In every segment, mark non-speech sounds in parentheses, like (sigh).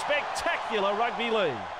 Spectacular rugby league.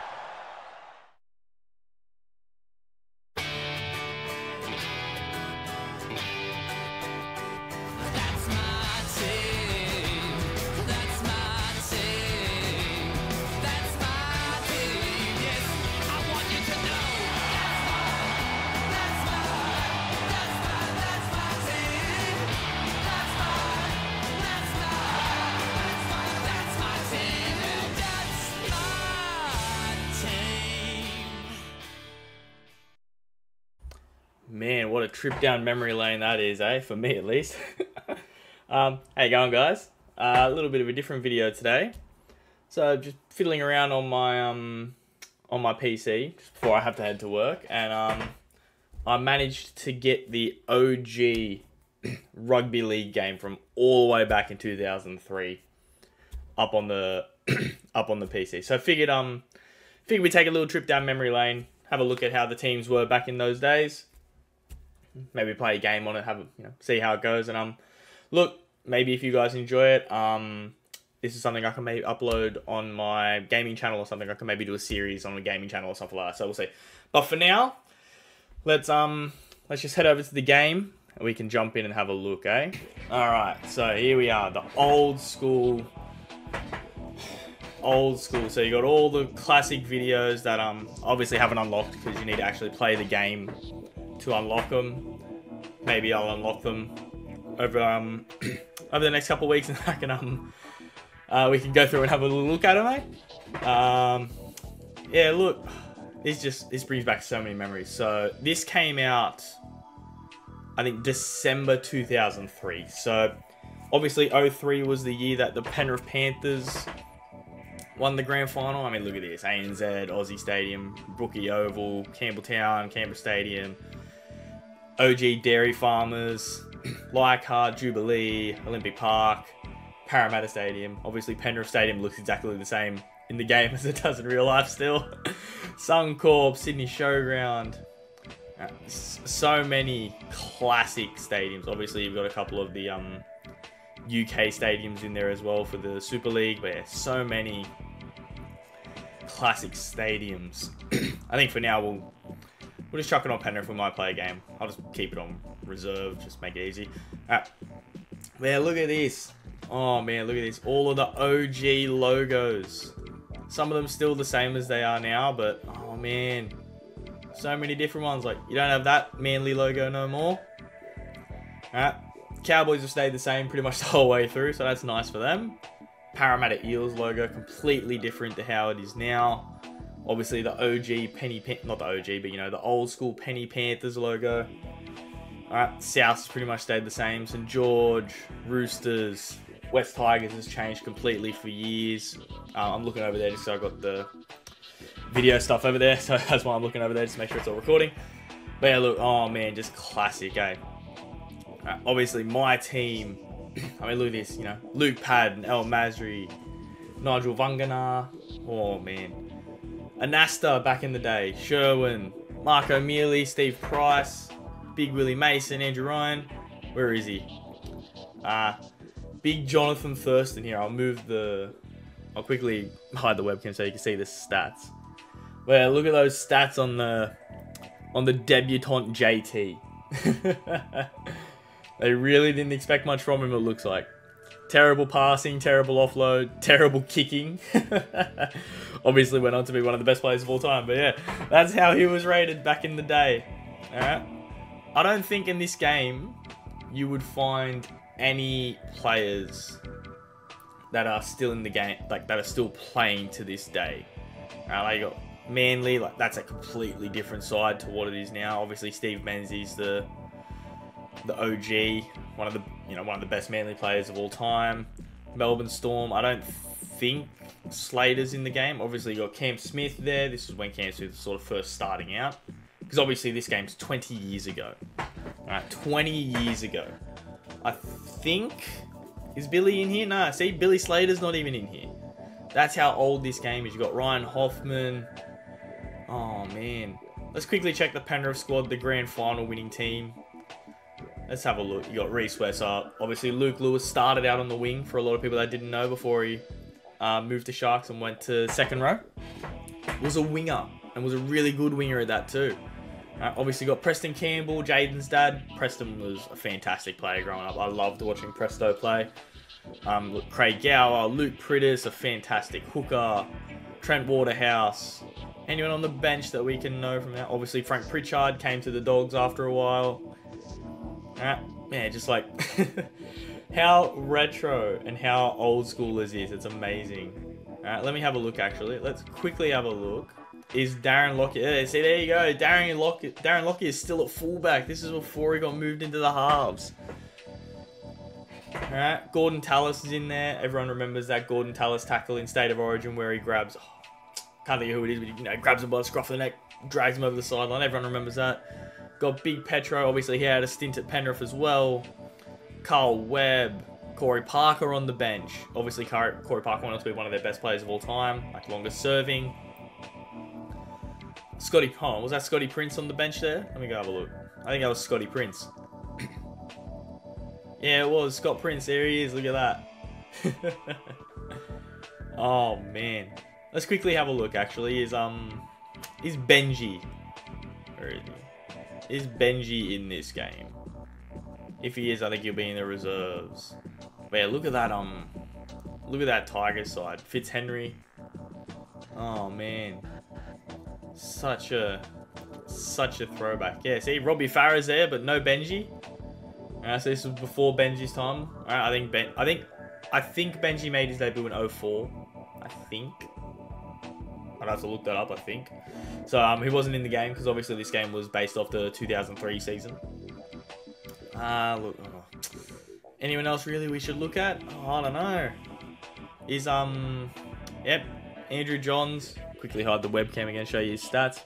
A trip down memory lane that is, eh? For me, at least. (laughs) um, how you going, guys? Uh, a little bit of a different video today. So, just fiddling around on my um, on my PC just before I have to head to work, and um, I managed to get the OG (clears throat) rugby league game from all the way back in 2003 up on the (clears throat) up on the PC. So, I figured um, figured we take a little trip down memory lane, have a look at how the teams were back in those days maybe play a game on it, have a, you know, see how it goes. And um, look, maybe if you guys enjoy it, um, this is something I can maybe upload on my gaming channel or something. I can maybe do a series on a gaming channel or something like that. So we'll see. But for now, let's um, let's just head over to the game and we can jump in and have a look, eh? All right. So here we are, the old school. Old school, so you got all the classic videos that um obviously haven't unlocked because you need to actually play the game to unlock them. Maybe I'll unlock them over um (clears throat) over the next couple weeks, and (laughs) I can um uh, we can go through and have a little look at them, mate. Um, yeah, look, this just this brings back so many memories. So this came out, I think December 2003. So obviously 03 was the year that the Penrith Panthers won the grand final. I mean, look at this: ANZ, Aussie Stadium, Brookie Oval, Campbelltown, Canberra Stadium, OG Dairy Farmers, Leichhardt, Jubilee, Olympic Park, Parramatta Stadium. Obviously, Penrith Stadium looks exactly the same in the game (laughs) as it does in real life still. Suncorp, Sydney Showground. Uh, so many classic stadiums. Obviously, you've got a couple of the um, UK stadiums in there as well for the Super League, but yeah, so many classic stadiums. (clears throat) I think for now we'll We'll just chuck it on Penrith. We might play a game. I'll just keep it on reserve. Just make it easy. Alright. Man, look at this. Oh, man, look at this. All of the OG logos. Some of them still the same as they are now, but, oh, man. So many different ones. Like, you don't have that Manly logo no more. Alright. Cowboys have stayed the same pretty much the whole way through, so that's nice for them. Parramatta Eels logo, completely different to how it is now. Obviously the OG Penny Pan not the OG, but you know, the old school Penny Panthers logo. Alright, South's pretty much stayed the same. St George, Roosters, West Tigers has changed completely for years. Uh, I'm looking over there just so I've got the video stuff over there, (laughs) so that's why I'm looking over there just to make sure it's all recording. But yeah, look, oh man, just classic, eh? Uh, obviously, my team, (clears throat) I mean, look at this, you know, Luke Patten, El Masri, Nigel Vagana, oh man. Anasta back in the day, Sherwin, Mark O'Meley, Steve Price, Big Willie Mason, Andrew Ryan. Where is he? Uh, Big Jonathan Thurston here. I'll move the... I'll quickly hide the webcam so you can see the stats. Well, look at those stats on the on the debutant JT. (laughs) they really didn't expect much from him, it looks like. Terrible passing, terrible offload, terrible kicking. (laughs) Obviously went on to be one of the best players of all time. But yeah, that's how he was rated back in the day. Alright. I don't think in this game you would find any players that are still in the game, like that are still playing to this day. Like you got Manly, like that's a completely different side to what it is now. Obviously, Steve Menzies the the OG, one of the you know one of the best Manly players of all time. Melbourne Storm. I don't think Slater's in the game. Obviously, you got Cam Smith there. This is when Cam Smith was sort of first starting out. Because obviously, this game's 20 years ago. Alright, 20 years ago. I think... Is Billy in here? Nah, see, Billy Slater's not even in here. That's how old this game is. you got Ryan Hoffman. Oh, man. Let's quickly check the Penrith squad, the grand final winning team. Let's have a look. You got Rhys Wesser. Obviously, Luke Lewis started out on the wing for a lot of people that didn't know before he uh, moved to Sharks and went to second row. Was a winger and was a really good winger at that too. Uh, obviously got Preston Campbell, Jayden's dad. Preston was a fantastic player growing up. I loved watching Presto play. Um, Craig Gower, Luke Priddis, a fantastic hooker. Trent Waterhouse. Anyone on the bench that we can know from that? Obviously Frank Pritchard came to the Dogs after a while. Uh, yeah, just like (laughs) how retro and how old school is this. It's amazing. Alright, let me have a look actually. Let's quickly have a look is Darren Lockyer. Yeah, see, there you go. Darren Lockyer, Darren Lockyer is still at fullback. This is before he got moved into the halves. Alright, Gordon Tallis is in there. Everyone remembers that Gordon Tallis tackle in State of Origin where he grabs... Oh, can't think of who it is, but he you know, grabs him by the scruff of the neck, drags him over the sideline. Everyone remembers that. Got Big Petro. Obviously, he had a stint at Penrith as well. Carl Webb. Corey Parker on the bench. Obviously, Corey Parker went on to be one of their best players of all time, like longest serving. Scotty Palm. Was that Scotty Prince on the bench there? Let me go have a look. I think that was Scotty Prince. (coughs) yeah, it was. Scott Prince. There he is. Look at that. (laughs) oh, man. Let's quickly have a look, actually. Is, um... Is Benji... Where is he? Is Benji in this game? If he is, I think he'll be in the reserves. But yeah, look at that, um... Look at that Tiger side. Fitzhenry. Oh, man. Such a such a throwback. Yeah, see Robbie Farah's there, but no Benji. Uh, so this was before Benji's time. I think Ben I think I think Benji made his debut in 04. I think. I'd have to look that up, I think. So um, he wasn't in the game because obviously this game was based off the 2003 season. Uh, look. Oh. Anyone else really we should look at? Oh, I don't know. Is um, yep, Andrew Johns quickly hide the webcam again, show you his stats.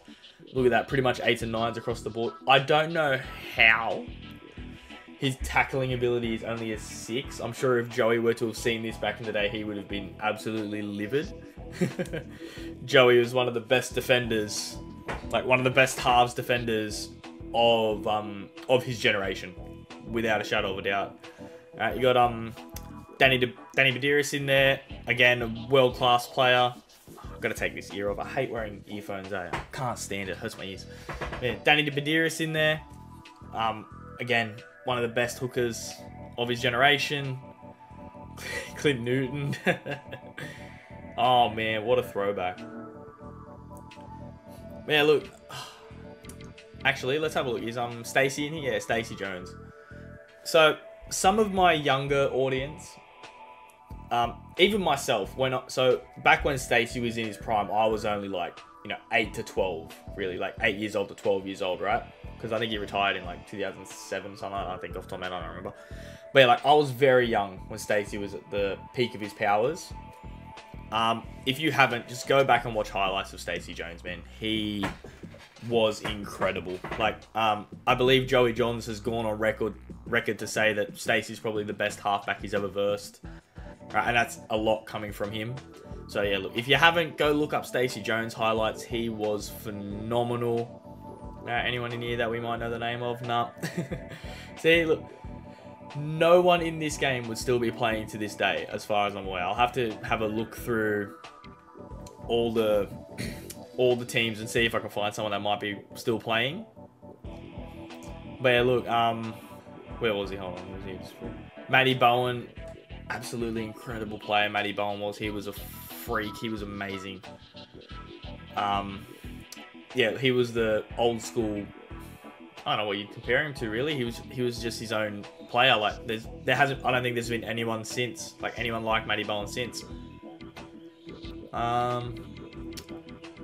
Look at that, pretty much 8s and 9s across the board. I don't know how his tackling ability is only a 6. I'm sure if Joey were to have seen this back in the day, he would have been absolutely livid. (laughs) Joey was one of the best defenders, like one of the best halves defenders of um of his generation, without a shadow of a doubt. Alright, you got um Danny De Danny Buderus in there, again a world class player. I've got to take this ear off. I hate wearing earphones. I can't stand it. it hurts my ears. Yeah, Danny De in there. Um, again, one of the best hookers of his generation. (laughs) Clint Newton. (laughs) oh man, what a throwback. Man, look. Actually, let's have a look. Is um Stacey in here? Yeah, Stacey Jones. So some of my younger audience um, even myself, when I, so back when Stacey was in his prime, I was only like you know eight to twelve, really like eight years old to twelve years old, right? Because I think he retired in like 2007, something. I think off the top of my head, I don't remember. But yeah, like I was very young when Stacey was at the peak of his powers. Um, if you haven't, just go back and watch highlights of Stacey Jones, man. He was incredible. Like, um, I believe Joey Johns has gone on record record to say that Stacey's probably the best halfback he's ever versed. Right, and that's a lot coming from him. So yeah, look, if you haven't, go look up Stacey Jones highlights. He was phenomenal. Uh, anyone in here that we might know the name of? Nah. (laughs) See, look, no one in this game would still be playing to this day, as far as I'm aware. I'll have to have a look through all the all the teams and see if I can find someone that might be still playing. But yeah, look, um, where was he? Hold on, was he? Matty Bowen absolutely incredible player Matty Bowen was. He was a freak. He was amazing. Um, yeah, he was the old school. I don't know what you'd compare him to. Really, he was he was just his own player. Like there's there hasn't. I don't think there's been anyone since like anyone like Matty Bowen since. Um.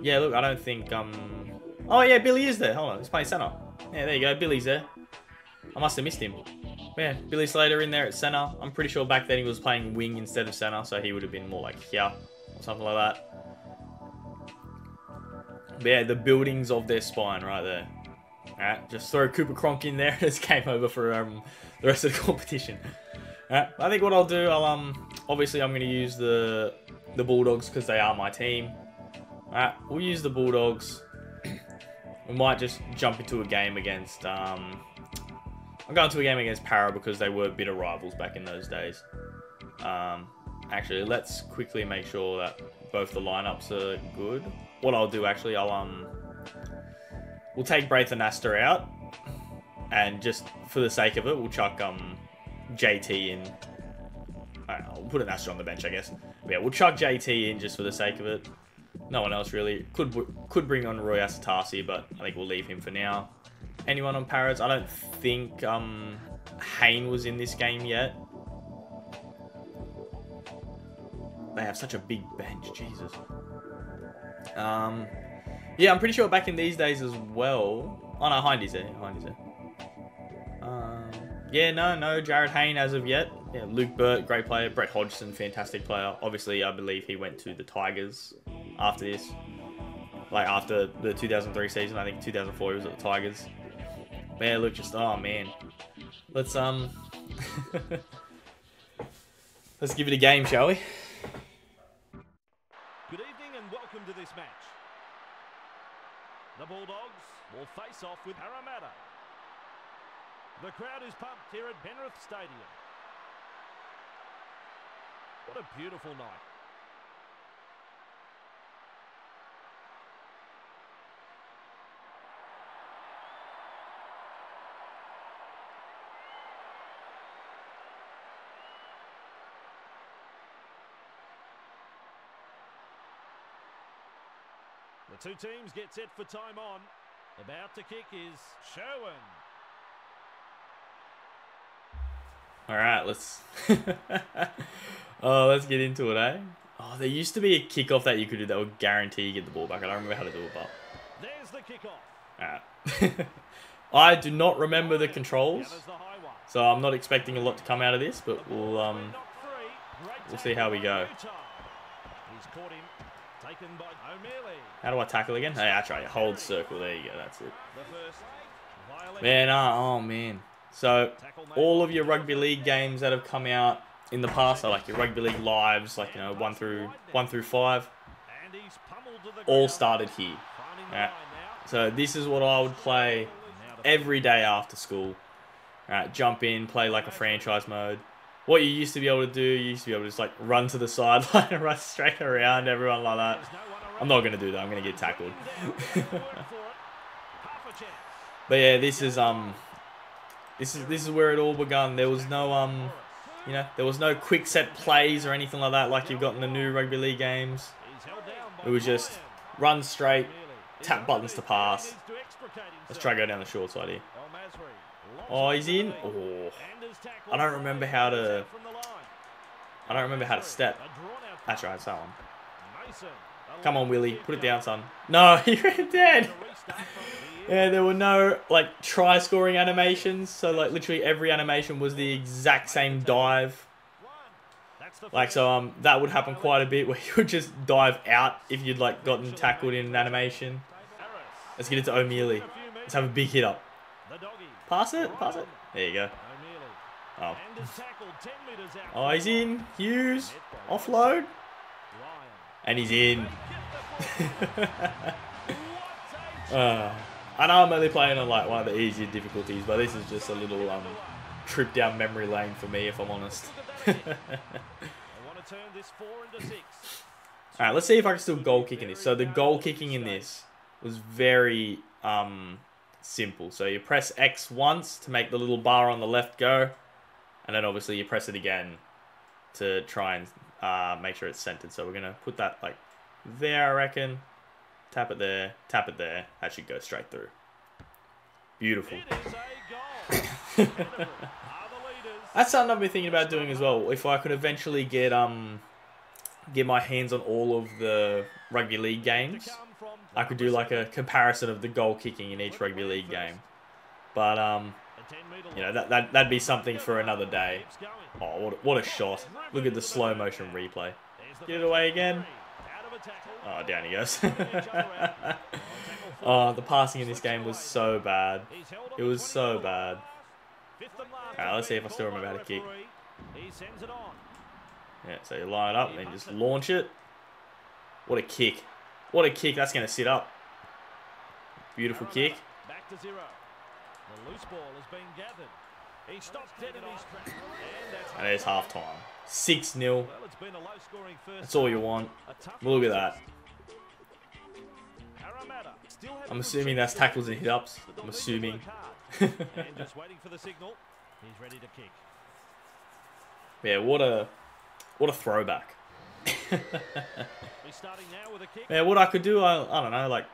Yeah, look, I don't think. Um. Oh yeah, Billy is there. Hold on, he's playing center. Yeah, there you go. Billy's there. I must have missed him yeah, Billy Slater in there at center. I'm pretty sure back then he was playing wing instead of center, so he would have been more like here or something like that. But yeah, the buildings of their spine right there. Just throw Cooper Cronk in there. (laughs) it's game over for um, the rest of the (laughs) competition. I think what I'll do, I'll um, obviously I'm going to use the the Bulldogs because they are my team. We'll use the Bulldogs. we might just jump into a game against um, I'm going to a game against Parra because they were bitter rivals back in those days. Um, Actually, let's quickly make sure that both the lineups are good. What I'll do actually, I'll um, we'll take Braith Anasta out, and just for the sake of it, we'll chuck um, JT in. I don't know, we'll put Anasta on the bench, I guess. But yeah, we'll chuck JT in just for the sake of it. No one else really could could bring on Roy Asotasi, but I think we'll leave him for now. Anyone on Parrots? I don't think um, Hayne was in this game yet. They have such a big bench, Jesus. Um, yeah, I'm pretty sure back in these days as well. Oh no, Hindy's there. Hindy's there. Um, yeah, no, no, Jarryd Hayne as of yet. Yeah, Luke Burt, great player. Brett Hodgson, fantastic player. Obviously, I believe he went to the Tigers after this. Like after the 2003 season, I think 2004 he was at the Tigers. Yeah, look, just oh man, let's um, (laughs) let's give it a game, shall we? Good evening and welcome to this match. The Bulldogs will face off with Parramatta. The crowd is pumped here at Penrith Stadium. What a beautiful night. The two teams get set for time on. About to kick is Sherwin. All right, let's (laughs) oh, let's get into it, eh? Oh, there used to be a kickoff that you could do that would guarantee you get the ball back. I don't remember how to do it, but there's the kickoff. All right. (laughs) I do not remember the controls, so I'm not expecting a lot to come out of this, but we'll um we'll see how we go. He's caught him how do I tackle again? Hey, that's right. Hold circle. There you go. That's it. Man, uh, oh man. So, all of your rugby league games that have come out in the past are like your rugby league lives, like you know one through one through five, all started here. Right. So this is what I would play every day after school. Right, jump in, play like a franchise mode what you used to be able to do, you used to be able to just like run to the sideline (laughs) and run straight around everyone like that. I'm not going to do that. I'm going to get tackled. (laughs) but yeah, this is um, this is this is where it all begun. There was no um, you know, there was no quick set plays or anything like that like you've got in the new rugby league games. It was just run straight, tap buttons to pass. Let's try to go down the short side here. Oh, he's in. Oh. I don't remember how to... I don't remember how to step. That's right, that one. Come on, Willie. Put it down, son. No, (laughs) he ran dead. yeah, there were no, like, try-scoring animations. So, like, literally every animation was the exact same dive. Like, so, um, that would happen quite a bit where you would just dive out if you'd, like, gotten tackled in an animation. Let's get it to O'Meley. Let's have a big hit up. Pass it, pass it. There you go. Oh. Oh, he's in. Hughes. Offload. And he's in. (laughs) uh, I know I'm only playing on like one of the easier difficulties, but this is just a little um, trip down memory lane for me, if I'm honest. (laughs) Alright, let's see if I can still goal kick in this. So the goal kicking in this was very um, simple. So you press X once to make the little bar on the left go. And then obviously you press it again to try and uh, make sure it's centered. So we're going to put that like there, I reckon. Tap it there, tap it there. That should go straight through. Beautiful. (laughs) That's something I've been thinking about doing as well. If I could eventually get um get my hands on all of the rugby league games, I could do like a comparison of the goal kicking in each rugby league game. But um you know, that, that, that'd be something for another day. Oh, what a, what a shot. Look at the slow motion replay. Get it away again. Oh, down he goes. (laughs) oh, the passing in this game was so bad. It was so bad. Alright, let's see if I still remember how to kick. Yeah, so you line it up and just launch it. What a kick. What a kick. That's going to sit up. Beautiful kick. Back to zero. The loose ball has been gathered. He stops dead in his track. And that's it's half time. 6 0. Well, it's been a low-scoring first That's all you want. Look at that. Parramatta still have I'm assuming that's tackles and hit ups. I'm assuming. (laughs) and just waiting for the signal. He's ready to kick. Yeah, what a what a throwback. He's starting now with a kick. Yeah, what I could do, I, I don't know, like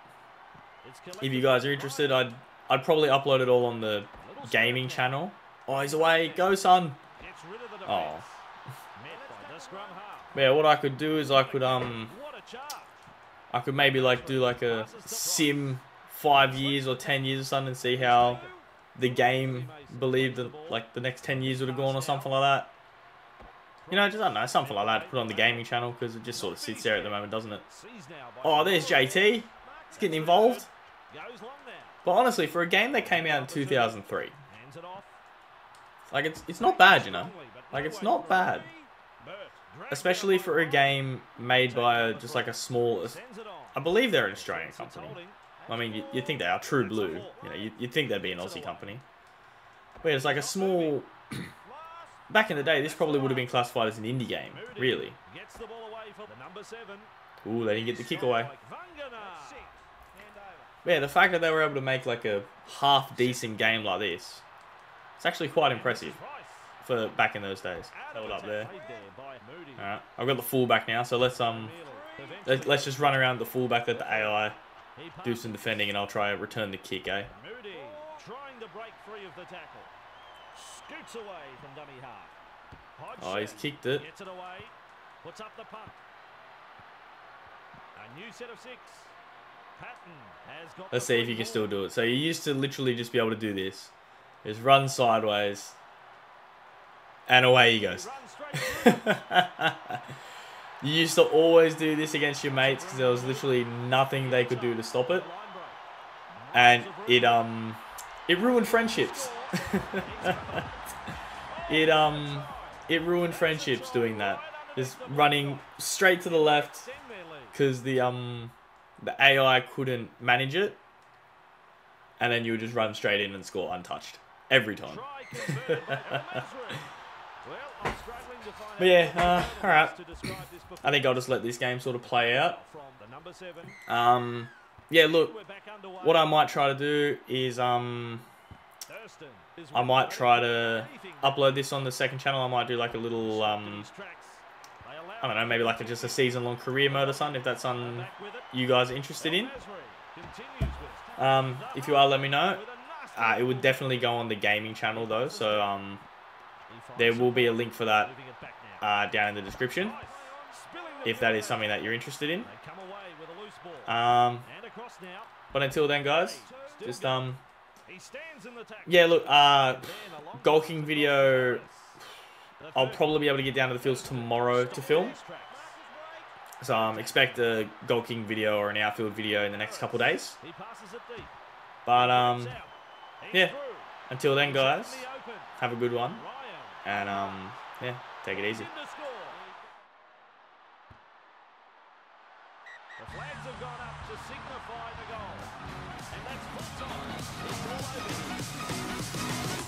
if you guys are interested, I'd I'd probably upload it all on the gaming channel. Oh, he's away. Go, son. now. Gets rid of the Oh. defense. Met by the scrum half. Yeah, what I could do is I could um What a charge. I could maybe like do like a sim five years or ten years or something and see how the game believed that like the next ten years would have gone or something like that. You know, just I don't know, something like that. to Put on the gaming channel because it just sort of sits there at the moment, doesn't it? Sees now by Oh, there's JT. He's getting involved. Goes long now. But honestly, for a game that came out in 2003, Hands it off. like it's it's not bad, you know. Like it's not bad, especially for a game made by just like a small. Sends it on. I believe they're an Australian company. I mean, you, you'd think they are True Blue. You know, you, you'd think they'd be an Aussie company. But yeah, it's like a small. (clears throat) Back in the day, this probably would have been classified as an indie game, really. Gets the ball away for the number seven. Ooh, they didn't get the kick away. Like Vagana. Hand over. But yeah, the fact that they were able to make like a half decent game like this, it's actually quite impressive for back in those days. Of up there. attack. Played there by Moody. All right, I've got the fullback now, so let's um, let, let's just run around the fullback, let the AI do some defending, and I'll try and return the kick, eh? Moody trying to break free of the tackle. Scoots away from dummy half. Oh, he's kicked it. Gets it away. Puts up the punt. A new set of six. Patten has got Let's see if you can still do it. So you used to literally just be able to do this. Just run sideways. And away he goes. Runs straight (laughs) through. you used to always do this against your mates because there was literally nothing they could do to stop it. And it um it ruined friendships. (laughs) it um it ruined friendships doing that. Just running straight to the left Extend their lead. because the um the AI couldn't manage it, and then you would just run straight in and score untouched every time. Try converted by El Masri. Well, I'm struggling to find But yeah, uh, alright. words to describe this I think I'll just let this game sort of play out. From the number seven. Um, yeah, look, We're back underway. what I might try to do is um I might try to upload this on the second channel. I might do like a little um these tracks. They allow I don't know, maybe like a, just a season long career mode or something if that's something you guys are interested in. Um, if you are, let me know. Uh, it would definitely go on the gaming channel though, so um, there will be a link for that uh, down in the description if that is something that you're interested in. Um, but until then, guys, just um, yeah, look, uh, video, I'll probably be able to get down to the fields tomorrow to film. So um, expect a goal kicking video or an outfield video in the next couple days. But um, yeah, until then, guys, have a good one. And um, yeah, take it easy. The flags have gone up to signify the goal. And that's. It's all over.